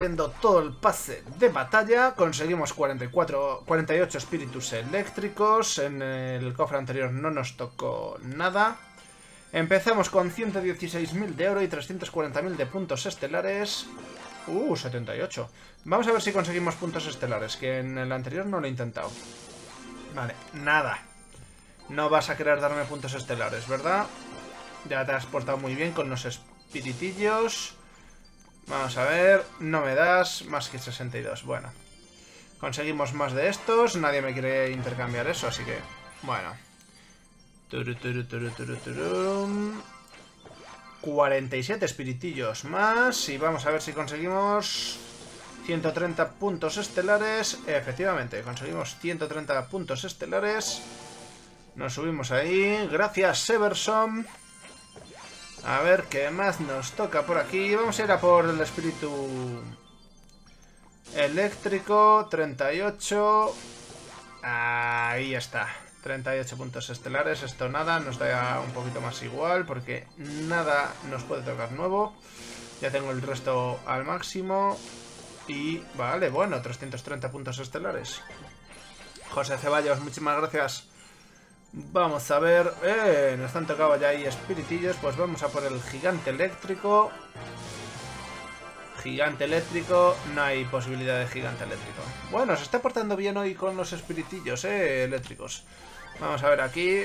Viendo todo el pase de batalla, conseguimos 44, 48 espíritus eléctricos. En el cofre anterior no nos tocó nada. Empezamos con 116.000 de oro y 340.000 de puntos estelares. Uh, 78. Vamos a ver si conseguimos puntos estelares, que en el anterior no lo he intentado. Vale, nada. No vas a querer darme puntos estelares, ¿verdad? Ya te has portado muy bien con los espiritillos. Vamos a ver, no me das más que 62, bueno. Conseguimos más de estos, nadie me quiere intercambiar eso, así que, bueno. 47 espiritillos más y vamos a ver si conseguimos 130 puntos estelares. Efectivamente, conseguimos 130 puntos estelares. Nos subimos ahí. Gracias, Severson. A ver qué más nos toca por aquí. Vamos a ir a por el espíritu eléctrico. 38. Ahí está. 38 puntos estelares. Esto nada. Nos da un poquito más igual. Porque nada nos puede tocar nuevo. Ya tengo el resto al máximo. Y vale, bueno, 330 puntos estelares. José Ceballos, muchísimas gracias. Vamos a ver... ¡Eh! Nos han tocado ya ahí espiritillos. Pues vamos a por el gigante eléctrico. Gigante eléctrico. No hay posibilidad de gigante eléctrico. Bueno, se está portando bien hoy con los espiritillos, ¿eh? Eléctricos. Vamos a ver aquí.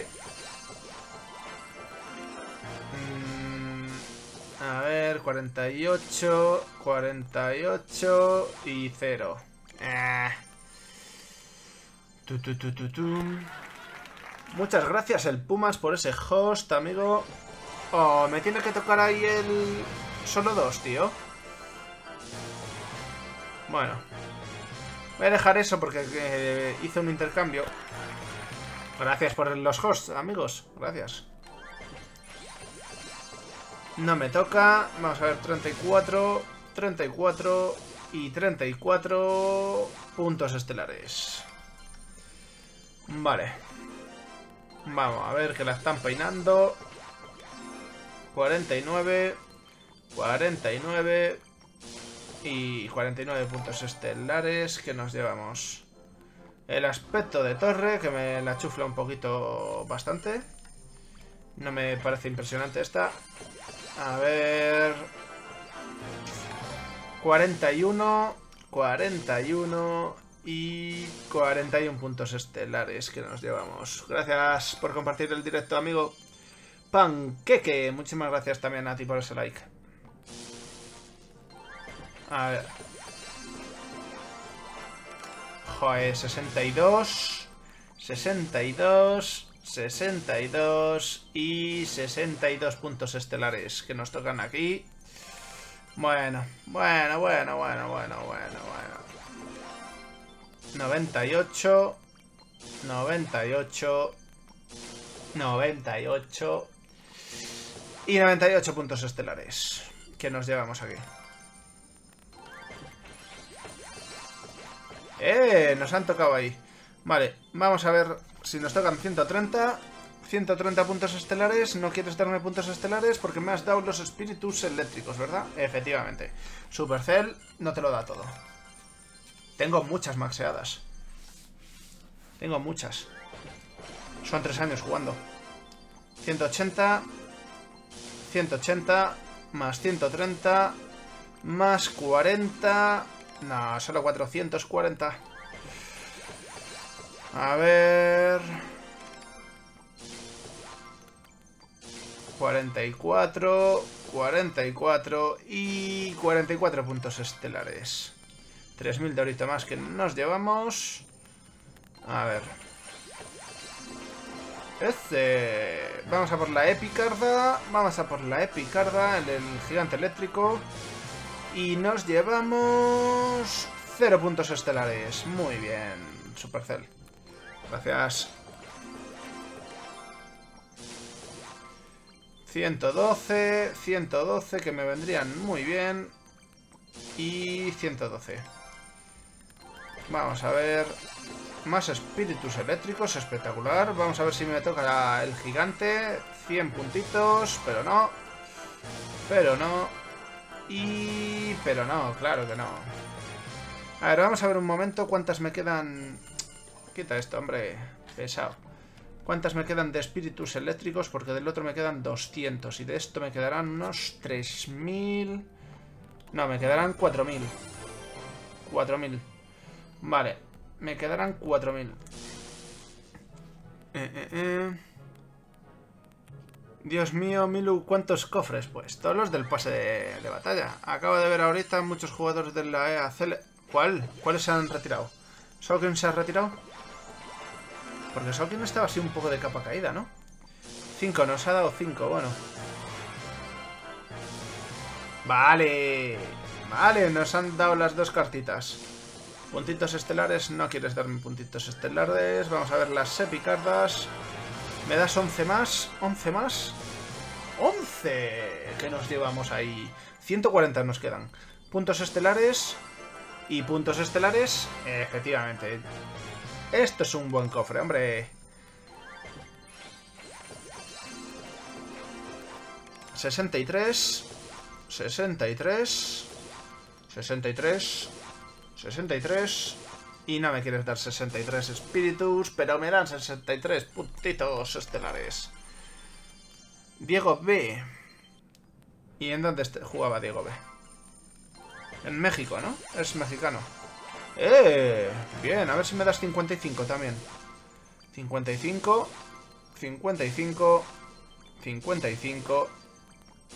Mm, a ver, 48, 48 y 0. Eh. Tu, tu, tu. Muchas gracias el Pumas por ese host, amigo. Oh, me tiene que tocar ahí el... Solo dos, tío. Bueno. Voy a dejar eso porque eh, hice un intercambio. Gracias por los hosts, amigos. Gracias. No me toca. Vamos a ver, 34, 34 y 34 puntos estelares. Vale. Vamos a ver que la están peinando. 49, 49 y 49 puntos estelares que nos llevamos. El aspecto de torre, que me la chufla un poquito bastante. No me parece impresionante esta. A ver... 41, 41 y 41 puntos estelares que nos llevamos. Gracias por compartir el directo, amigo. Panqueque, muchísimas gracias también a ti por ese like. A ver. Joder, 62, 62, 62 y 62 puntos estelares que nos tocan aquí. Bueno, bueno, bueno, bueno, bueno, bueno, bueno. 98, 98, 98 y 98 puntos estelares que nos llevamos aquí. ¡Eh! Nos han tocado ahí. Vale, vamos a ver si nos tocan 130. 130 puntos estelares. No quieres darme puntos estelares porque me has dado los espíritus eléctricos, ¿verdad? Efectivamente. Supercell no te lo da todo. Tengo muchas maxeadas. Tengo muchas. Son tres años jugando. 180. 180. Más 130. Más 40. No, solo 440. A ver... 44, 44 y 44 puntos estelares. 3.000 de ahorita más que nos llevamos. A ver. Este... Vamos a por la epicarda. Vamos a por la epicarda, el, el gigante eléctrico. Y nos llevamos... 0 puntos estelares. Muy bien, Supercell. Gracias. 112, 112 que me vendrían muy bien. Y 112. Vamos a ver. Más espíritus eléctricos, espectacular. Vamos a ver si me toca el gigante. 100 puntitos, pero no. Pero no. Y... Pero no, claro que no. A ver, vamos a ver un momento cuántas me quedan... Quita esto, hombre. Pesado. ¿Cuántas me quedan de espíritus eléctricos? Porque del otro me quedan 200. Y de esto me quedarán unos 3000... No, me quedarán 4000. 4000. Vale. Me quedarán 4000. Eh, eh, eh. Dios mío, Milu, ¿cuántos cofres? Pues todos los del pase de, batalla. Acabo de ver ahorita muchos jugadores de la EAC. ¿Cuál? ¿Cuáles se han retirado? ¿Solo quién se ha retirado? Porque Solkin estaba así un poco de capa caída, ¿no? 5, nos ha dado 5, bueno. Vale. Vale, nos han dado las dos cartitas. Puntitos estelares, no quieres darme puntitos estelares. Vamos a ver las epicardas. ¿Me das 11 más? ¿11 más? ¡11! Que nos llevamos ahí. 140 nos quedan. Puntos estelares. Y puntos estelares, efectivamente. Esto es un buen cofre, hombre. 63. 63. 63. 63. Y no me quieres dar 63 espíritus, pero me dan 63 puntitos estelares. Diego B. ¿Y en dónde jugaba Diego B? En México, ¿no? Es mexicano. ¡Eh! Bien, a ver si me das 55 también. 55, 55, 55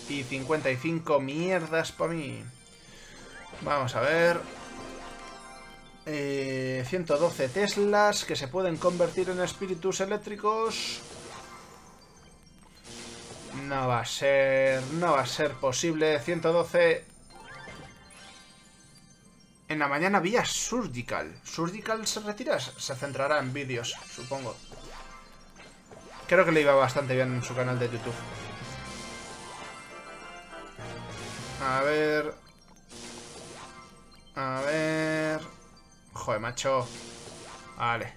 y 55 mierdas para mí. Vamos a ver. 112 eh, Teslas que se pueden convertir en espíritus eléctricos. No va a ser... No va a ser posible. 112 en la mañana vía Surgical. ¿Surgical se retira? Se centrará en vídeos, supongo. Creo que le iba bastante bien en su canal de YouTube. A ver... A ver... Joder, macho. Vale.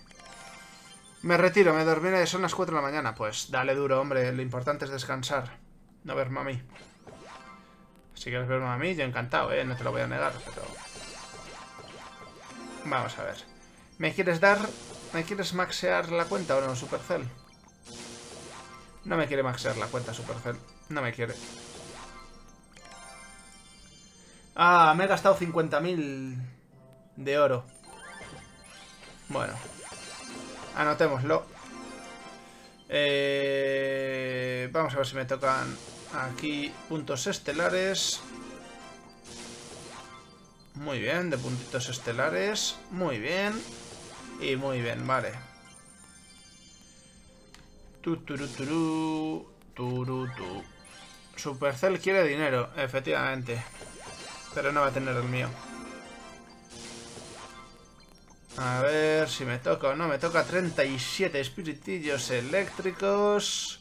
Me retiro, me dormiré. Son las 4 de la mañana. Pues dale duro, hombre. Lo importante es descansar. No ver mami. Si quieres ver mami, yo encantado, ¿eh? No te lo voy a negar, pero... Vamos a ver. ¿Me quieres dar... ¿Me quieres maxear la cuenta o no, Supercell? No me quiere maxear la cuenta, Supercell. No me quiere. Ah, me he gastado 50.000 de oro. Bueno. Anotémoslo. Eh, vamos a ver si me tocan aquí puntos estelares. Muy bien, de puntitos estelares. Muy bien. Y muy bien, vale. Tu, turu, turu, Supercell quiere dinero, efectivamente. Pero no va a tener el mío. A ver si me toca o no. Me toca 37 espiritillos eléctricos.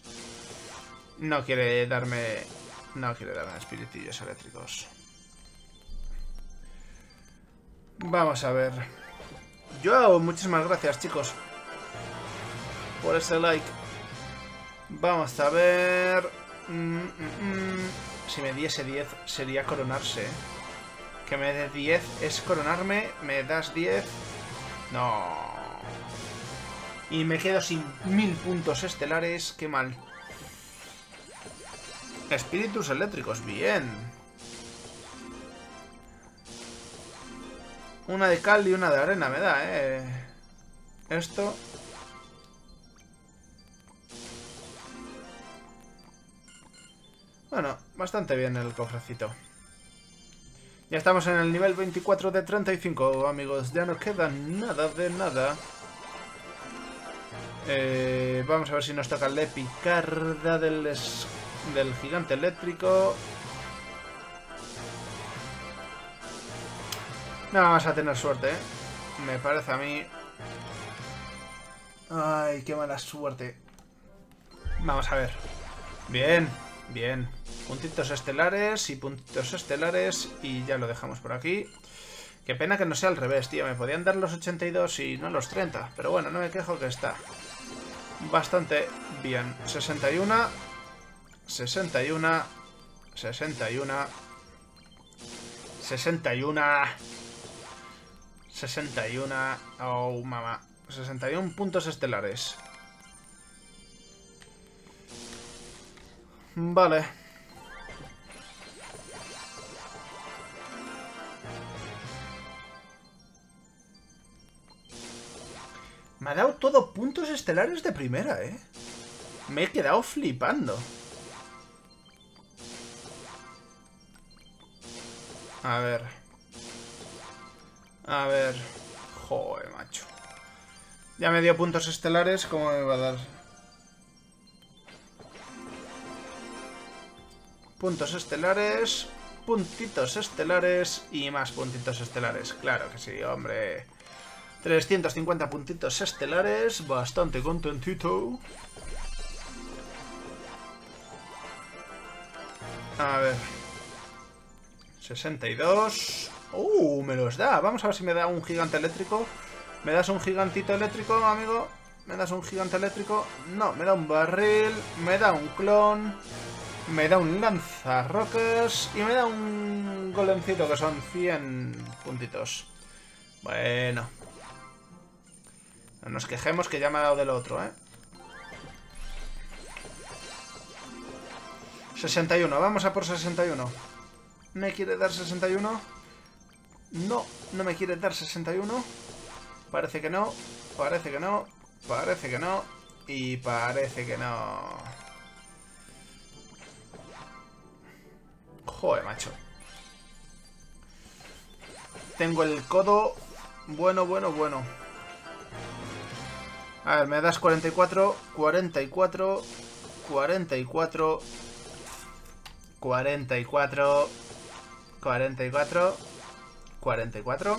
No quiere darme... No quiere darme espiritillos eléctricos. Vamos a ver. Yo, muchísimas gracias, chicos. Por ese like. Vamos a ver... Mm, mm, mm. Si me diese 10 sería coronarse. Que me dé 10 es coronarme. Me das 10. No. Y me quedo sin mil puntos estelares. Qué mal. Espíritus eléctricos. Bien. Una de cal y una de arena me da, ¿eh? Esto... Bueno, bastante bien el cofrecito. Ya estamos en el nivel 24 de 35, amigos. Ya no queda nada de nada. Eh, vamos a ver si nos toca la epicarda del, del gigante eléctrico. No vamos a tener suerte, ¿eh? Me parece a mí... Ay, qué mala suerte. Vamos a ver. Bien, bien. Puntitos estelares y puntitos estelares y ya lo dejamos por aquí. Qué pena que no sea al revés, tío. Me podían dar los 82 y no los 30. Pero bueno, no me quejo que está bastante bien. 61, 61, 61, 61. 61. Oh, mamá. 61 puntos estelares. Vale. Ha dado todo puntos estelares de primera, ¿eh? Me he quedado flipando. A ver. A ver. Joder, macho. Ya me dio puntos estelares, ¿cómo me va a dar? Puntos estelares, puntitos estelares y más puntitos estelares. Claro que sí, hombre. 350 puntitos estelares, bastante contentito. A ver. 62. ¡Uh! Me los da. Vamos a ver si me da un gigante eléctrico. ¿Me das un gigantito eléctrico, amigo? ¿Me das un gigante eléctrico? No, me da un barril. Me da un clon. Me da un lanzarrocas. Y me da un golemcito que son 100 puntitos. Bueno. No nos quejemos que ya me ha dado del otro, ¿eh? 61, vamos a por 61. ¿Me quiere dar 61? No, no me quiere dar 61. Parece que no, parece que no, parece que no y parece que no. Joder, macho. Tengo el codo bueno, bueno, bueno. A ver, me das 44, 44, 44, 44, 44, 44.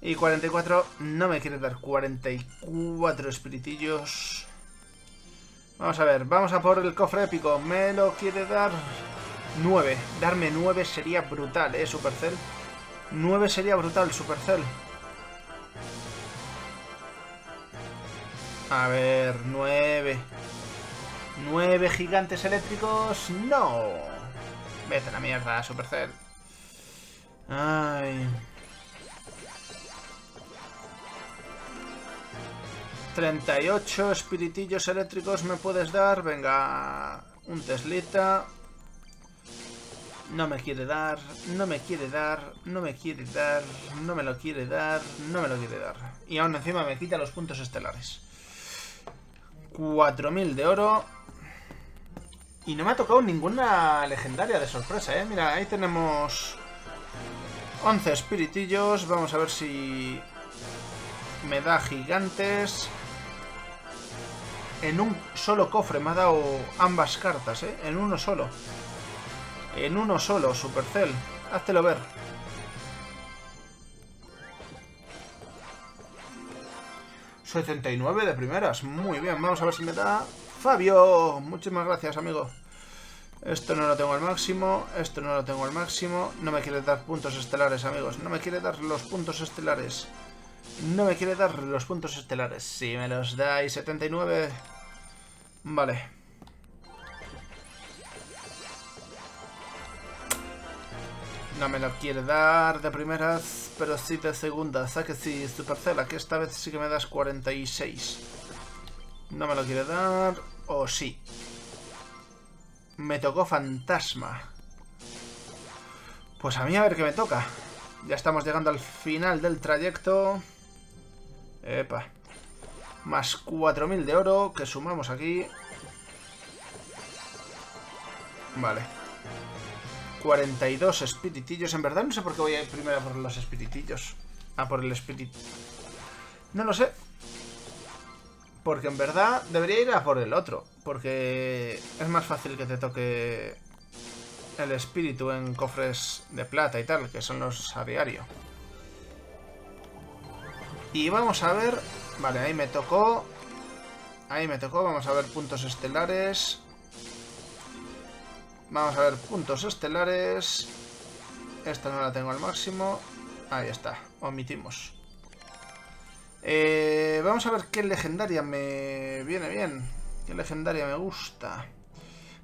Y 44 no me quiere dar 44 espiritillos. Vamos a ver, vamos a por el cofre épico. Me lo quiere dar 9. Darme 9 sería brutal, ¿eh, Supercell? 9 sería brutal, Supercell. A ver, 9. 9 gigantes eléctricos. No. Vete a la mierda, Supercell. Ay. 38 espiritillos eléctricos me puedes dar. Venga, un Teslita. No me quiere dar, no me quiere dar, no me quiere dar, no me lo quiere dar, no me lo quiere dar. Y aún encima me quita los puntos estelares. 4.000 de oro. Y no me ha tocado ninguna legendaria de sorpresa, ¿eh? Mira, ahí tenemos 11 espiritillos. Vamos a ver si me da gigantes. En un solo cofre me ha dado ambas cartas, ¿eh? En uno solo. En uno solo, Supercell. Háztelo ver. ...79 de primeras. Muy bien, vamos a ver si me da... ¡Fabio! Muchísimas gracias, amigo. Esto no lo tengo al máximo. Esto no lo tengo al máximo. No me quiere dar puntos estelares, amigos. No me quiere dar los puntos estelares. No me quiere dar los puntos estelares. Si me los dais 79... Vale. No me lo quiere dar de primeras, pero sí de segundas. ¿A que sí, Supercell? Que esta vez sí que me das 46. No me lo quiere dar. O sí. Me tocó fantasma. Pues a mí a ver qué me toca. Ya estamos llegando al final del trayecto. Epa. Más 4.000 de oro que sumamos aquí. Vale. 42 espiritillos. En verdad no sé por qué voy a ir primero por los espiritillos. Ah, por el espirit... No lo sé. Porque en verdad debería ir a por el otro. Porque es más fácil que te toque el espíritu en cofres de plata y tal, que son los a diario. Y vamos a ver... Vale, ahí me tocó... Ahí me tocó, vamos a ver puntos estelares. Vamos a ver puntos estelares. Esta no la tengo al máximo. Ahí está, omitimos. Eh, vamos a ver qué legendaria me viene bien. ¿Qué legendaria me gusta?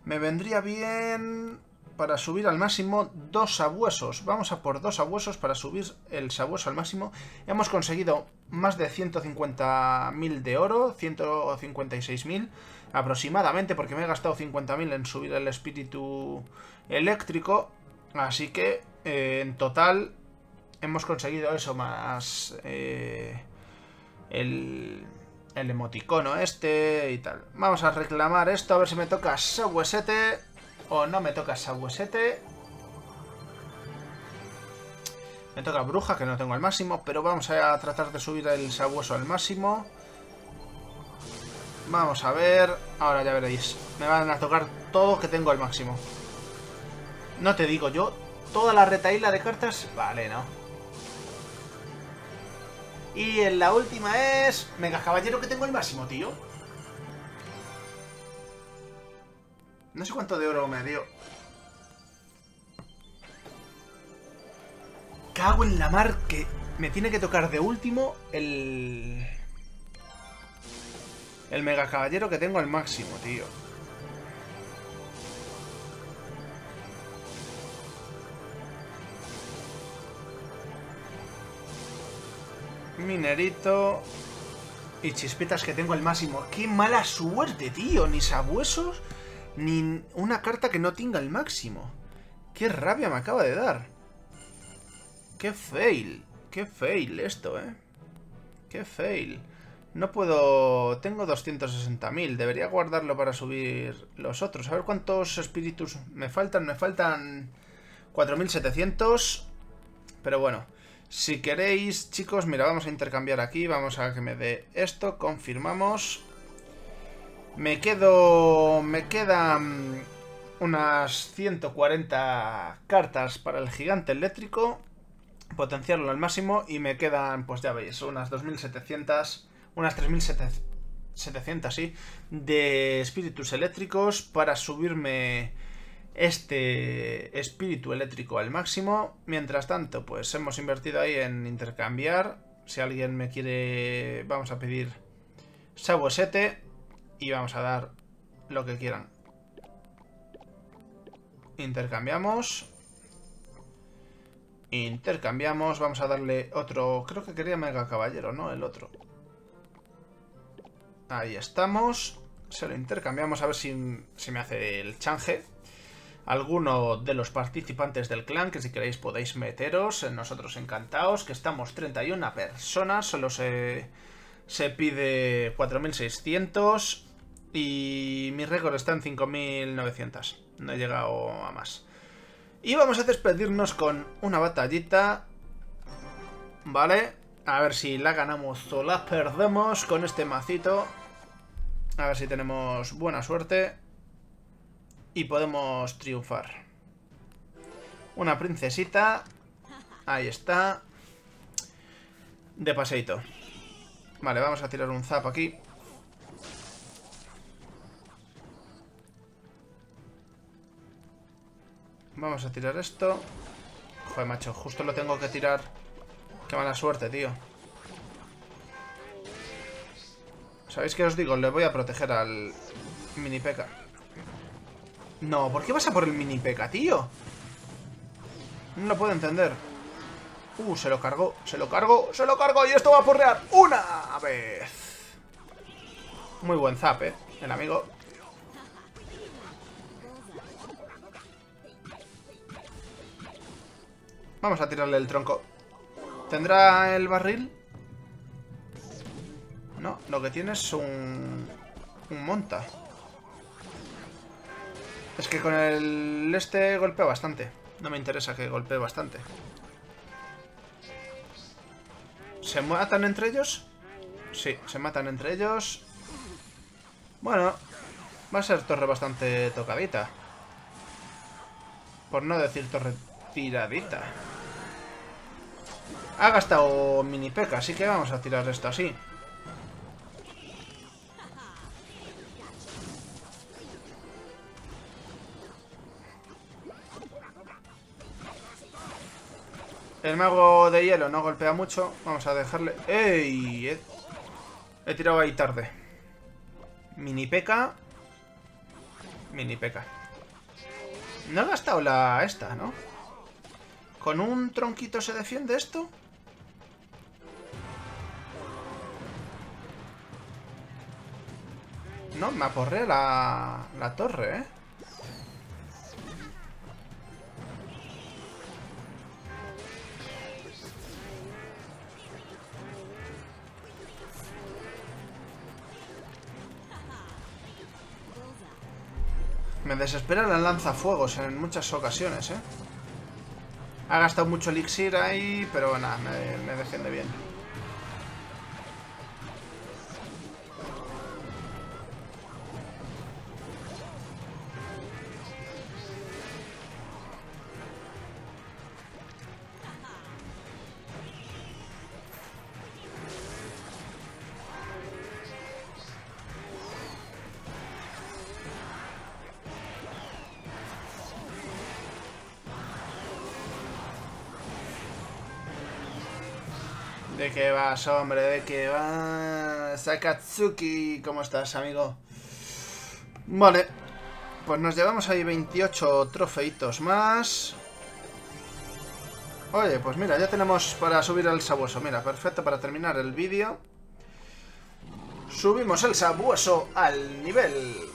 Me vendría bien... para subir al máximo dos sabuesos. Vamos a por dos sabuesos para subir el sabueso al máximo. Hemos conseguido más de 150.000 de oro, 156.000 aproximadamente, porque me he gastado 50.000 en subir el espíritu eléctrico. Así que eh, en total hemos conseguido eso más eh, el, emoticono este y tal. Vamos a reclamar esto, a ver si me toca Sabuesete o no me toca Sabuesete. Me toca Bruja, que no tengo al máximo, pero vamos a tratar de subir el Sabueso al máximo. Vamos a ver... Ahora ya veréis. Me van a tocar todo que tengo al máximo. No te digo yo, toda la retaíla de cartas... Vale, no. Y en la última es... Mega Caballero que tengo al máximo, tío. No sé cuánto de oro me dio. Cago en la mar que me tiene que tocar de último el... El mega caballero que tengo al máximo, tío. Minerito. Y chispitas que tengo al máximo. ¡Qué mala suerte, tío! Ni sabuesos, ni una carta que no tenga el máximo. ¡Qué rabia me acaba de dar! ¡Qué fail! ¡Qué fail esto, eh! ¡Qué fail! No puedo... Tengo 260.000. Debería guardarlo para subir los otros. A ver cuántos espíritus me faltan. Me faltan 4.700. Pero bueno. Si queréis, chicos, mira, vamos a intercambiar aquí. Vamos a que me dé esto. Confirmamos. Me quedo... Me quedan unas 140 cartas para el gigante eléctrico. Potenciarlo al máximo. Y me quedan, pues ya veis, unas 2.700 unas 3.700, sí, de espíritus eléctricos para subirme este espíritu eléctrico al máximo. Mientras tanto, pues hemos invertido ahí en intercambiar. Si alguien me quiere, vamos a pedir Sabuesete y vamos a dar lo que quieran. Intercambiamos. Intercambiamos. Vamos a darle otro... Creo que quería Mega Caballero, ¿no? El otro. Ahí estamos. Se lo intercambiamos a ver si, me hace el change. Alguno de los participantes del clan, que si queréis podéis meteros. Nosotros encantados, que estamos 31 personas. Solo se, se pide 4600. Y mi récord está en 5900. No he llegado a más. Y vamos a despedirnos con una batallita. Vale. A ver si la ganamos o la perdemos con este macito. A ver si tenemos buena suerte. Y podemos triunfar. Una princesita. Ahí está. De paseito. Vale, vamos a tirar un zap aquí. Vamos a tirar esto. Joder, macho, justo lo tengo que tirar. Qué mala suerte, tío. ¿Sabéis qué os digo? Le voy a proteger al mini P.E.K.K.A. No, ¿por qué vas a por el mini P.E.K.K.A, tío? No puedo entender. Uh, se lo cargó, se lo cargó, se lo cargó y esto va a porrear una vez. Muy buen zap, eh, el amigo. Vamos a tirarle el tronco. ¿Tendrá el barril? Lo que tiene es un... Un monta. Es que con el este golpea bastante. No me interesa que golpee bastante. ¿Se matan entre ellos? Sí, se matan entre ellos. Bueno, va a ser torre bastante tocadita. Por no decir torre tiradita. Ha gastado mini peca, así que vamos a tirar esto así. El mago de hielo no golpea mucho. Vamos a dejarle... ¡Ey! He, tirado ahí tarde. Mini peca. Mini peca. No he gastado la esta, ¿no? ¿Con un tronquito se defiende esto? No, me aporré la, la torre, ¿eh? Me desespera la lanzafuegos en muchas ocasiones, ¿eh? Ha gastado mucho elixir ahí, pero nada, me, me defiende bien. ¿De qué vas, hombre? ¿De qué vas? Sakatsuki, ¿cómo estás, amigo? Vale. Pues nos llevamos ahí 28 trofeitos más. Oye, pues mira, ya tenemos para subir el sabueso. Mira, perfecto para terminar el vídeo. Subimos el sabueso al nivel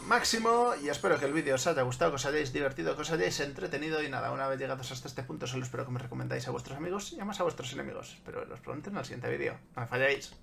máximo y espero que el vídeo os haya gustado, que os hayáis divertido, que os hayáis entretenido. Y nada, una vez llegados hasta este punto solo espero que me recomendáis a vuestros amigos y además a vuestros enemigos, pero los prometo en el siguiente vídeo, no me falláis.